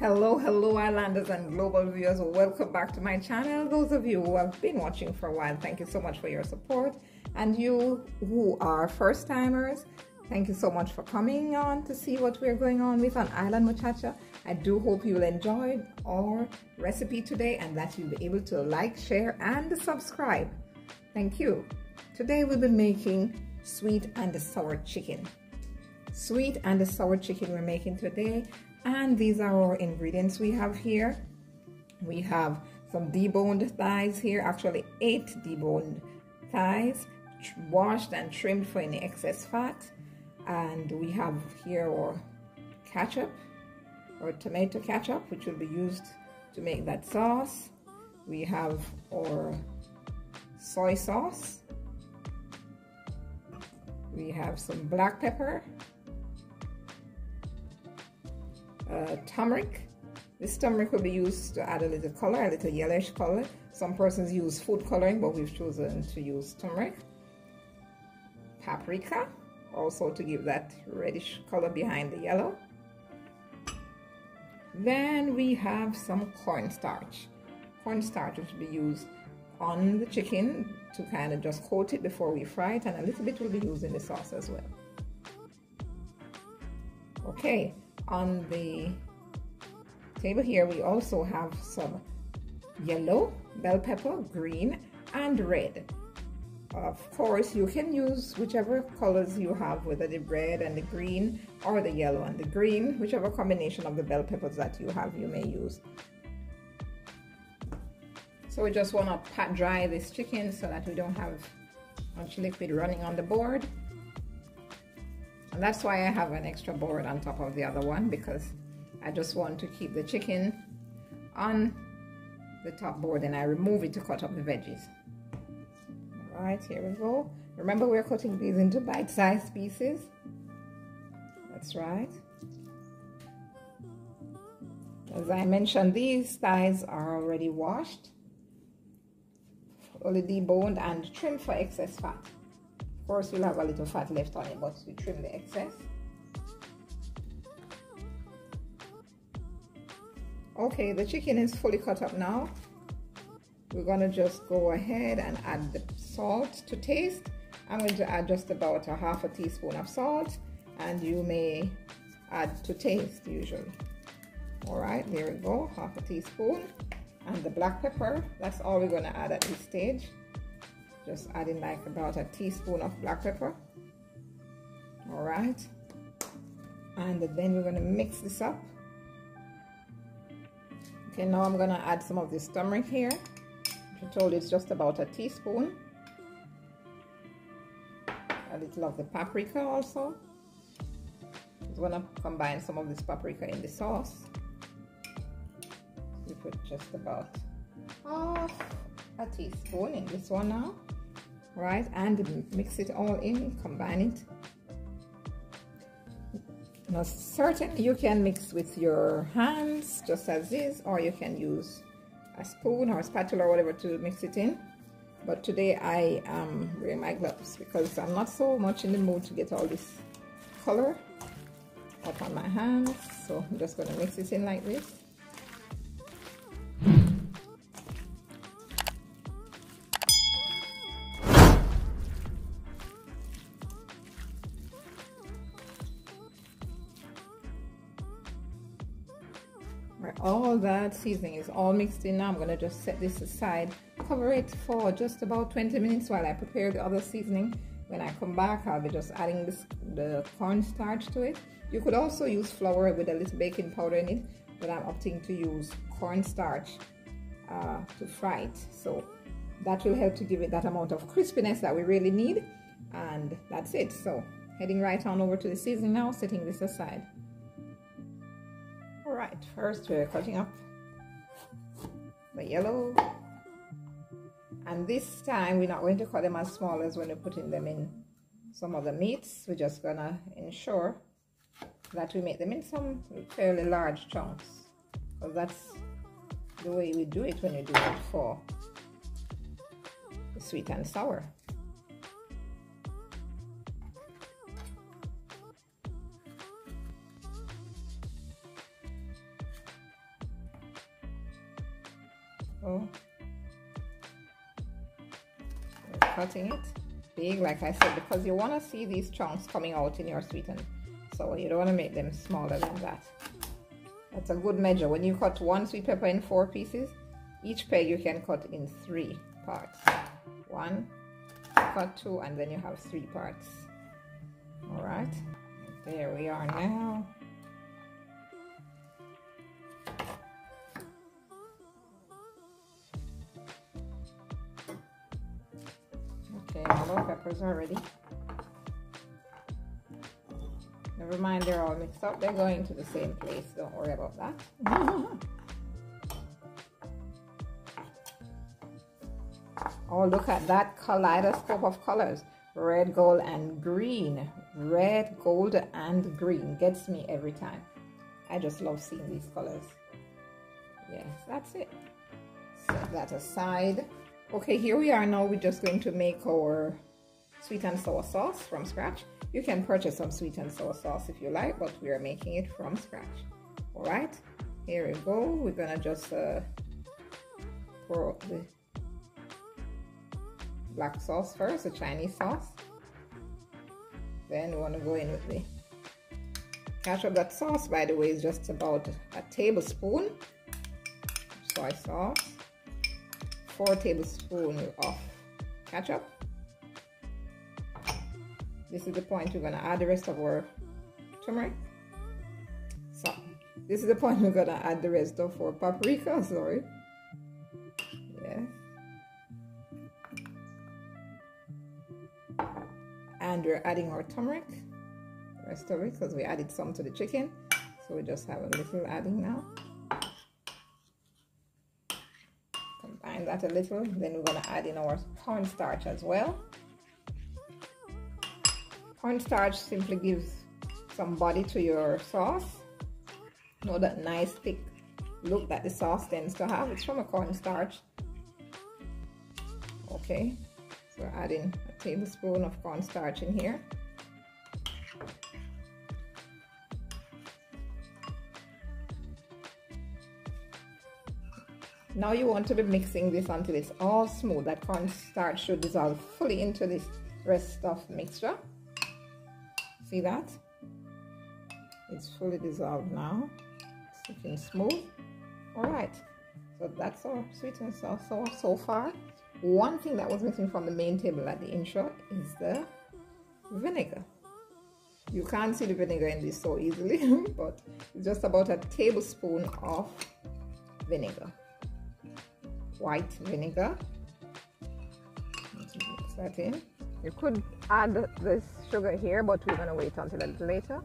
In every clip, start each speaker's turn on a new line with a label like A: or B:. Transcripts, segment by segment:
A: Hello, hello, islanders and global viewers. Welcome back to my channel. Those of you who have been watching for a while, thank you so much for your support. And you who are first timers, thank you so much for coming on to see what we're going on with on Island Muchacha. I do hope you'll enjoy our recipe today and that you'll be able to like, share, and subscribe. Thank you. Today we'll be making sweet and sour chicken. Sweet and sour chicken we're making today and these are our ingredients we have here. We have some deboned thighs here, actually eight deboned thighs, washed and trimmed for any excess fat. And we have here our ketchup or tomato ketchup, which will be used to make that sauce. We have our soy sauce. We have some black pepper uh, turmeric. This turmeric will be used to add a little color, a little yellowish color. Some persons use food coloring, but we've chosen to use turmeric. Paprika, also to give that reddish color behind the yellow. Then we have some cornstarch. Cornstarch will be used on the chicken to kind of just coat it before we fry it and a little bit will be used in the sauce as well. Okay, on the table here we also have some yellow bell pepper green and red of course you can use whichever colors you have whether the red and the green or the yellow and the green whichever combination of the bell peppers that you have you may use so we just want to pat dry this chicken so that we don't have much liquid running on the board and that's why I have an extra board on top of the other one because I just want to keep the chicken on the top board and I remove it to cut up the veggies. Right, here we go. Remember we're cutting these into bite-sized pieces. That's right. As I mentioned, these thighs are already washed, fully deboned and trimmed for excess fat. Of course, you'll have a little fat left on it, but we trim the excess. Okay, the chicken is fully cut up now. We're gonna just go ahead and add the salt to taste. I'm going to add just about a half a teaspoon of salt and you may add to taste usually. All right, there we go, half a teaspoon. And the black pepper, that's all we're gonna add at this stage just adding like about a teaspoon of black pepper all right and then we're going to mix this up okay now I'm going to add some of this turmeric here told you it's just about a teaspoon. A little of the paprika also. I'm to combine some of this paprika in the sauce. We put just about half a teaspoon in this one now right? And mix it all in combine it. Now certainly you can mix with your hands just as is or you can use spoon or a spatula or whatever to mix it in. But today I am wearing my gloves because I'm not so much in the mood to get all this color up on my hands. So I'm just to mix it in like this all that seasoning is all mixed in. Now i'm to just set this aside cover it for just about 20 minutes while i prepare the other seasoning. When i come back i'll be just adding this, the cornstarch to it. You could also use flour with a little baking powder in it but i'm opting to use cornstarch uh, to fry it. So that will help to give it that amount of crispiness that we really need. And that's it. So heading right on over to the seasoning now setting this aside all right, first we're cutting up the yellow. And this time we're not going to cut them as small as when we're putting them in some of the meats. We're just gonna ensure that we make them in some fairly large chunks. Because that's the way we do it when you do it for the sweet and sour. Cutting it big like I said because you want to see these chunks coming out in your sweetened so you don't want to make them smaller than that. That's a good measure. When you cut one sweet pepper in four pieces each peg you can cut in three parts. One cut two and then you have three parts. All right. There we are now peppers are ready. Never mind, they're all mixed up. They're going to the same place. Don't worry about that. oh, look at that kaleidoscope of colors. Red, gold, and green. Red, gold, and green. Gets me every time. I just love seeing these colors. Yes, that's it. Set that aside. Okay, here we are now. We're just going to make our sweet and sour sauce from scratch. You can purchase some sweet and sour sauce if you like, but we are making it from scratch. All right, here we go. We're gonna just uh, pour out the black sauce first, the Chinese sauce. Then we want to go in with the ketchup. That sauce, by the way, is just about a tablespoon soy sauce 4 tablespoons of ketchup. This is the point we're going to add the rest of our turmeric. So, this is the point we're going to add the rest of our paprika, sorry. Yes. And we're adding our turmeric, the rest of it, because we added some to the chicken. So we just have a little adding now. combine that a little. Then we're going to add in our cornstarch as well. Cornstarch simply gives some body to your sauce. You know that nice thick look that the sauce tends to have. It's from a cornstarch. Okay, so adding a tablespoon of cornstarch in here. Now you want to be mixing this until it's all smooth. That cornstarch should dissolve fully into this rest of mixture. See that? It's fully dissolved now. It's looking smooth. All right. So that's our sweet and sour sauce so far. One thing that was missing from the main table at the intro is the vinegar. You can't see the vinegar in this so easily, but it's just about a tablespoon of vinegar white vinegar. Mix that in. You could add this sugar here, but we're gonna wait until a little later.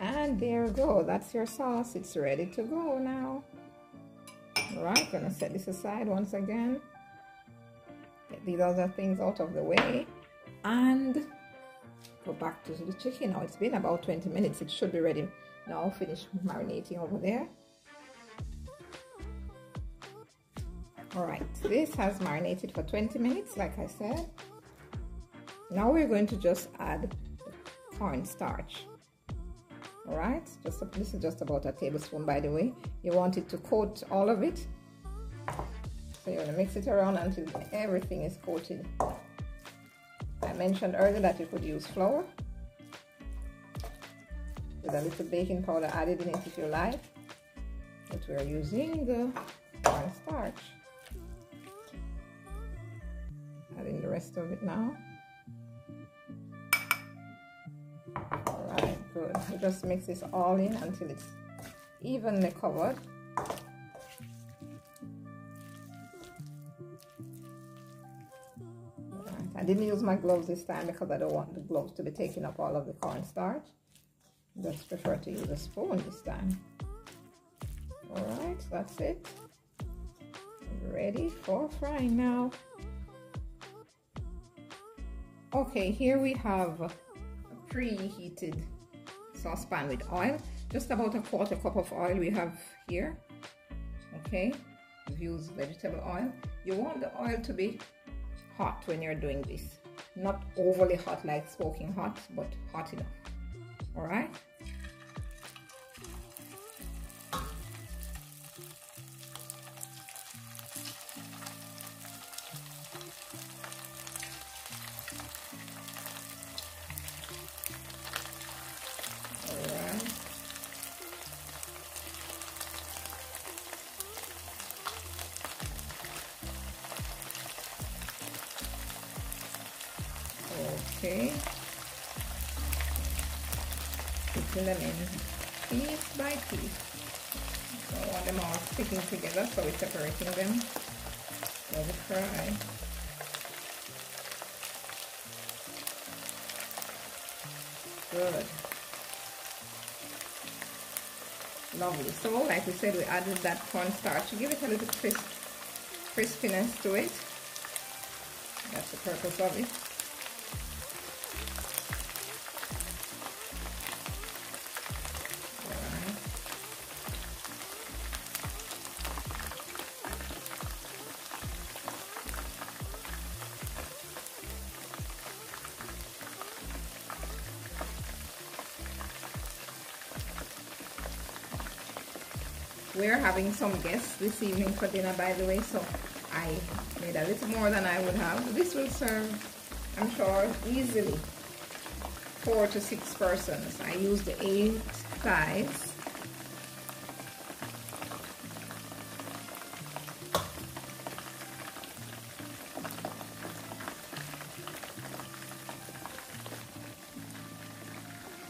A: And there you go, that's your sauce. It's ready to go now. All right, gonna set this aside once again. Get these other things out of the way. And go back to the chicken. Now it's been about 20 minutes. It should be ready now. Finish marinating over there. all right this has marinated for 20 minutes like I said now we're going to just add cornstarch all right just this is just about a tablespoon by the way. You want it to coat all of it. So you're going to mix it around until everything is coated. I mentioned earlier that you could use flour with a little baking powder added in it if you like. But we're using the cornstarch adding the rest of it now. Good. You just mix this all in until it's evenly covered. Right. I didn't use my gloves this time because I don't want the gloves to be taking up all of the cornstarch. Just prefer to use a spoon this time. Alright, that's it. Ready for frying now. Okay, here we have preheated saucepan with oil. Just about a quarter cup of oil we have here. Okay, you've used vegetable oil, you want the oil to be hot when you're doing this. Not overly hot like smoking hot, but hot enough. All right. Them in piece by piece. Don't want them all sticking together, so we're separating them. Let it. Good. Lovely. So, like we said, we added that cornstarch to give it a little crisp, crispiness to it. That's the purpose of it. We're having some guests this evening for dinner by the way so I made a little more than I would have. This will serve I'm sure easily four to six persons. I used eight thighs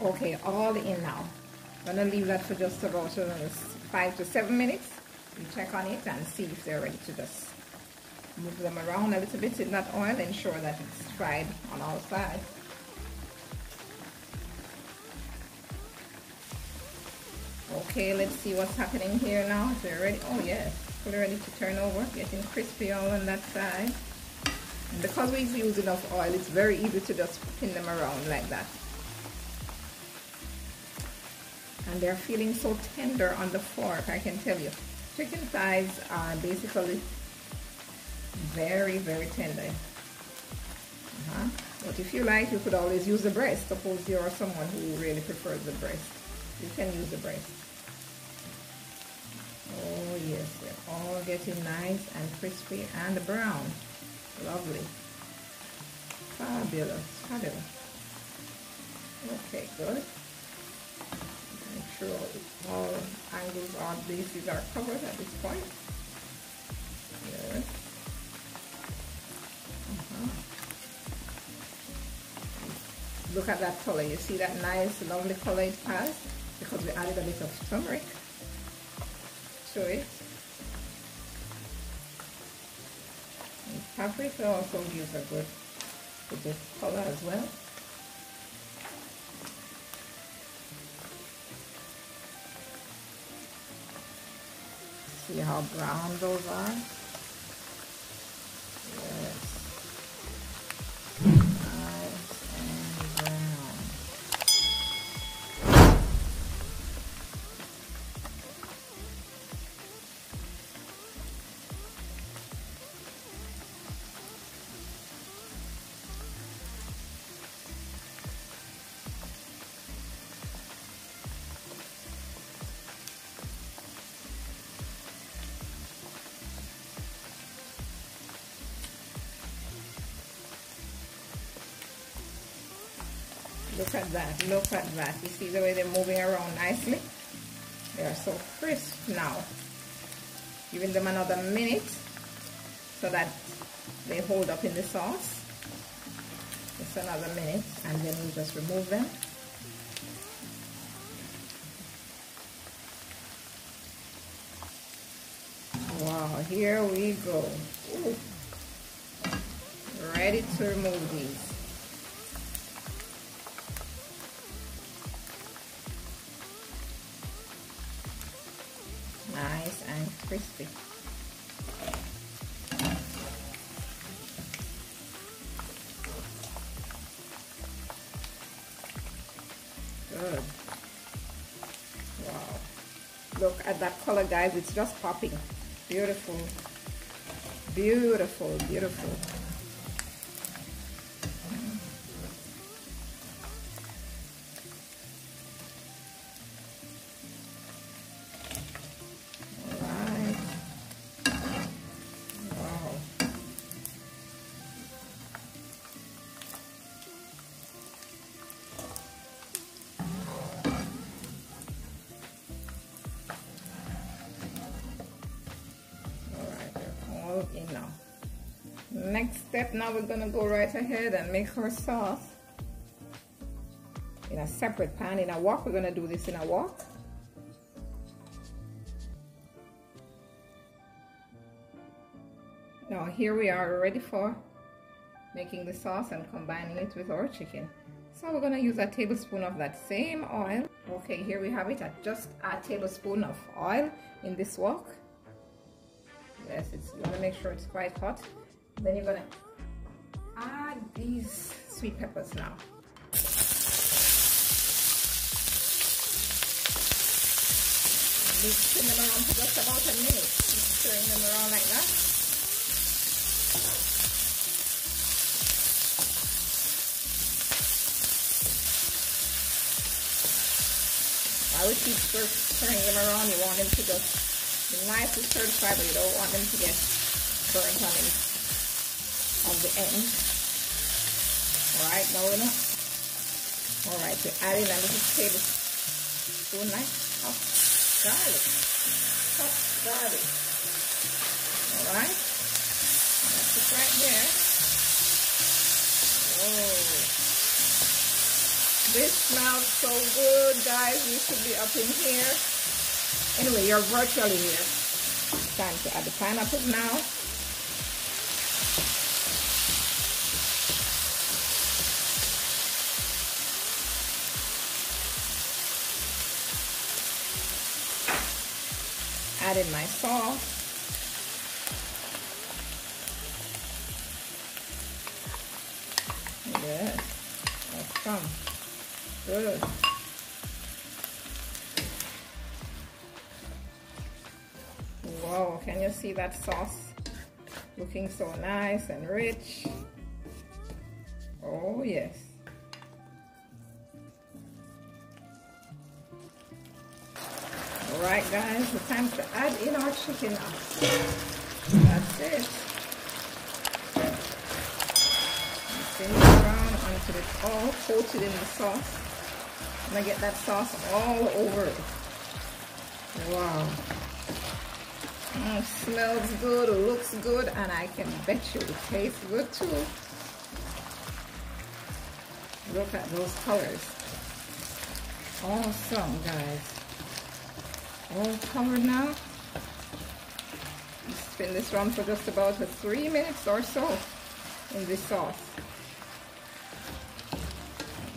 A: okay all in now. I'm gonna leave that for just about another five to seven minutes. You check on it and see if they're ready to just move them around a little bit in that oil. Ensure that it's fried on all sides. Okay, let's see what's happening here now. They're ready? Oh yes, fully ready to turn over. Getting crispy all on that side. And because we've used enough oil, it's very easy to just pin them around like that. And they're feeling so tender on the fork, I can tell you. Chicken thighs are basically very, very tender. Uh -huh. But if you like, you could always use the breast. Suppose you're someone who really prefers the breast. You can use the breast. Oh yes, they're all getting nice and crispy and brown. Lovely. Fabulous, fabulous. Okay, good sure all angles, all bases are covered at this point. Yes. Uh -huh. Look at that color. You see that nice, lovely color it has? Because we added a bit of turmeric to it. And paprika also gives a good, good color as well. See how brown those are? Look at that, look at that. You see the way they're moving around nicely? They are so crisp now. Giving them another minute so that they hold up in the sauce. Just another minute and then we'll just remove them. Wow, here we go. Ooh. Ready to remove these. Crispy. Good. Wow. Look at that color, guys. It's just popping. Beautiful. Beautiful, beautiful. Step now we're gonna go right ahead and make our sauce in a separate pan. In a wok, we're gonna do this in a wok. Now here we are ready for making the sauce and combining it with our chicken. So we're gonna use a tablespoon of that same oil. Okay, here we have it at just a tablespoon of oil in this wok. Yes, it's you want to make sure it's quite hot. Then you're gonna add these sweet peppers now. Mixing them around for just about a minute. Keep stirring them around like that. I would keep stirring them around. You want them to just nice and certified, but you don't want them to get burnt on, them, the end. Alright, now we're not. Alright, we're adding a little tablespoon like of garlic. Chopped garlic. Alright? That's it right there. Oh. This smells so good, guys. You should be up in here. Anyway, you're virtually here. Time to add the pineapple now. Adding my sauce. Yes. Good. Wow, can you see that sauce looking so nice and rich? Oh yes. Alright guys, it's time to add in our chicken now. That's it. Spin it around until it's all coated in the sauce. And gonna get that sauce all over. Wow. Mm, smells good, looks good, and I can bet you it tastes good too. Look at those colors. Awesome, guys. All covered now. Spin this around for just about three minutes or so in this sauce.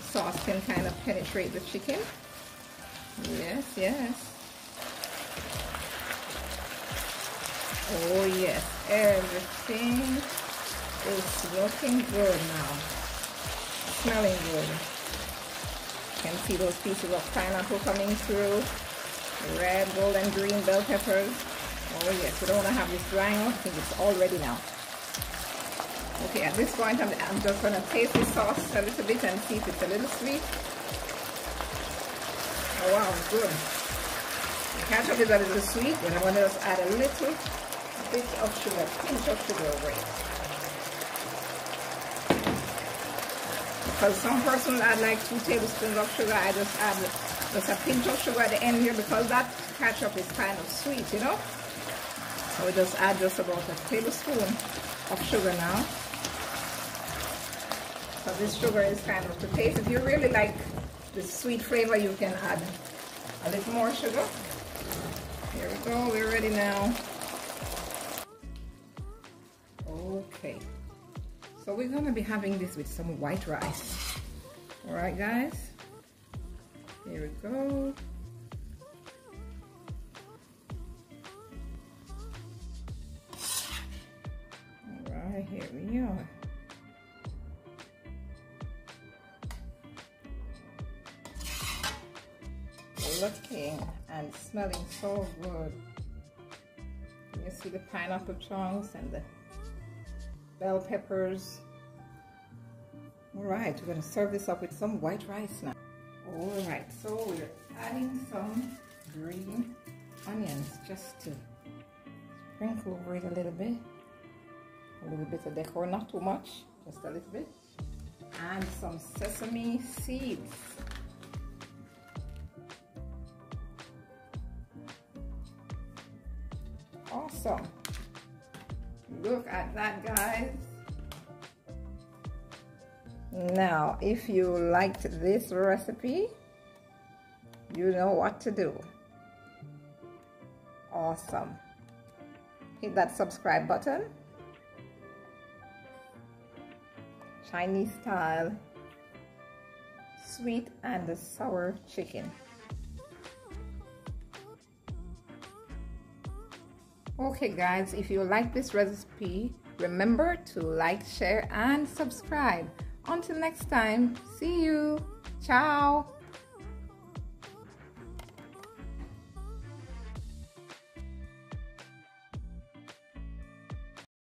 A: sauce can kind of penetrate the chicken. Yes, yes. Oh yes, everything is looking good now. Smelling good. You can see those pieces of pineapple coming through. Red, gold, and green bell peppers. Oh yes, we don't want to have this drying off. I think it's all ready now. Okay, at this point, I'm, I'm just going to taste the sauce a little bit and see if it's a little sweet. Oh wow, good. The ketchup is a little sweet, but I'm going to just add a little bit of sugar, pinch of sugar over it. Because some person add like two tablespoons of sugar, I just add just a pinch of sugar at the end here because that ketchup is kind of sweet, you know? So we just add just about a tablespoon of sugar now. So this sugar is kind of the taste. If you really like the sweet flavor, you can add a little more sugar. Here we go, we're ready now. Okay, so we're gonna be having this with some white rice. All right, guys, here we go. All right, here we are. Looking and smelling so good. You see the pineapple chunks and the bell peppers. All right, we're gonna serve this up with some white rice now. All right, so we're adding some green onions just to sprinkle over it a little bit. A little bit of decor, not too much, just a little bit. And some sesame seeds. Awesome. Look at that, guys. Now, if you liked this recipe, you know what to do. Awesome. Hit that subscribe button. Chinese style sweet and sour chicken. Okay guys, if you like this recipe, remember to like, share and subscribe. Until next time, see you. Ciao.